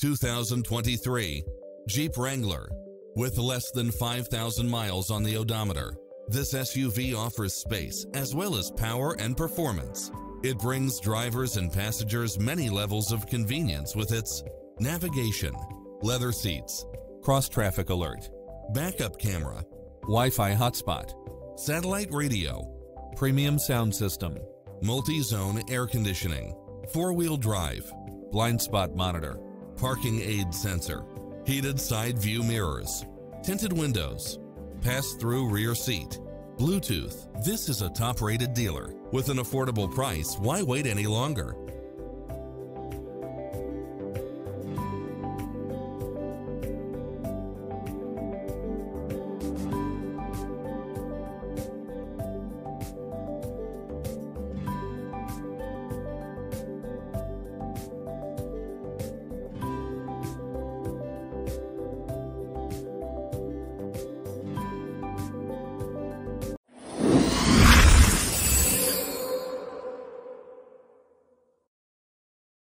2023 Jeep Wrangler. With less than 5,000 miles on the odometer, this SUV offers space as well as power and performance. It brings drivers and passengers many levels of convenience with its navigation, leather seats, cross-traffic alert, backup camera, Wi-Fi hotspot, satellite radio, premium sound system, multi-zone air conditioning, four-wheel drive, blind spot monitor, parking aid sensor, heated side view mirrors, tinted windows, pass-through rear seat, Bluetooth. This is a top-rated dealer. With an affordable price, why wait any longer?